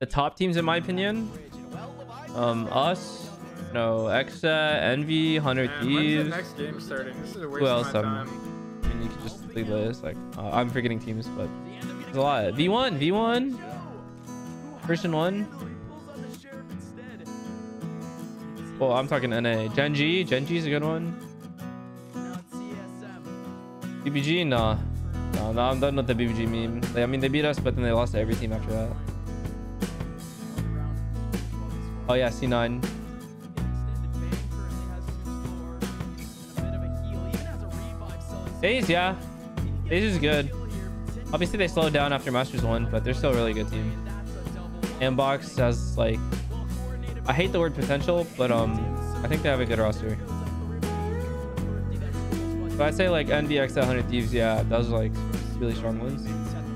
the top teams in my opinion. Um, us, no, Exa, Envy, Hundred Man, Thieves. next game starting? This is a waste Who of else? my Um, time. I mean, you can just leave the list. Like, uh, I'm forgetting teams, but there's a lot. V1, V1, Christian one. Well, I'm talking NA. Gen.G, Gen.G's a good one. BBG, nah. No, I'm done with the BBG meme. Like, I mean, they beat us, but then they lost to every team after that. Oh yeah, C9. FaZe, yeah. FaZe is good. Obviously, they slowed down after Masters 1, but they're still a really good team. Andbox has, like... I hate the word potential, but um, I think they have a good roster. So I'd say, like, NVX 100 Thieves, yeah, those are, like, really strong ones.